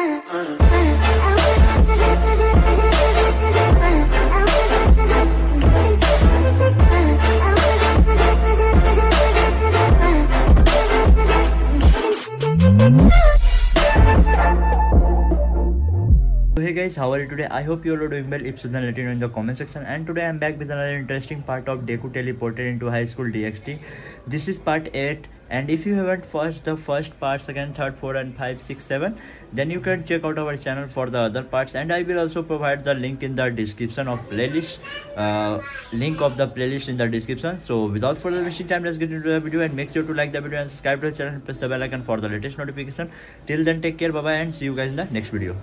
Hey guys, how are you today? I hope you all are doing well. If so, then let me know in the comment section. And today I'm back with another interesting part of Deku teleported into high school DxD This is part 8 and if you haven't watched the first part, second, third, fourth and five six seven then you can check out our channel for the other parts and I will also provide the link in the description of playlist uh, link of the playlist in the description. So without further wasting time, let's get into the video and make sure to like the video and subscribe to the channel and press the bell icon for the latest notification. Till then take care, bye bye and see you guys in the next video.